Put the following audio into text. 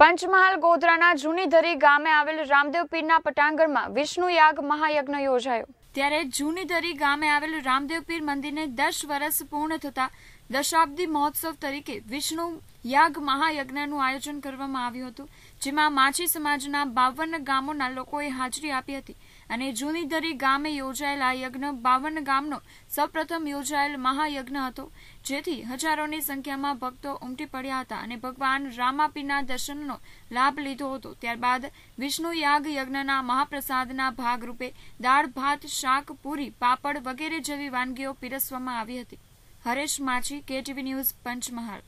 પંચમહાલ ગોધરાના જૂનીધરી ગામે આવેલ રામદેવ પીરના પટાંગણમાં વિષ્ણુ યાગ મહાયજ્ઞ યોજાયો. ત્યારે જૂનીધરી ગામે આવેલ રામદેવ પીર મંદિરને દસ વર્ષ પૂર્ણ થતા દશાબ્દી મહોત્સવ તરીકે વિષ્ણુ યાગ મહાયજ્ઞનું આયોજન કરવામાં આવ્યું હતું, જેમાં માછી સમાજના બાવન ગામોના લોકોએ હાજરી આપી હતી અને જૂનીદરી ગામે યોજાયેલ આ યજ્ઞ બાવન ગામનો સૌપ્રથમ યોજાયેલ મહાયજ્ઞ હતો, જેથી હજારોની સંખ્યામાં ભક્તો ઉમટી પડ્યા હતા અને ભગવાન રામાપીના દર્શનનો લાભ લીધો હતો. ત્યારબાદ વિષ્ણુ યાગ યજ્ઞના મહાપ્રસાદના ભાગરૂપે દાળ, ભાત, શાક, પૂરી, પાપડ વગેરે જેવી વાનગીઓ પીરસવામાં આવી હતી. Haresh Machhi KTV news Panchmahal.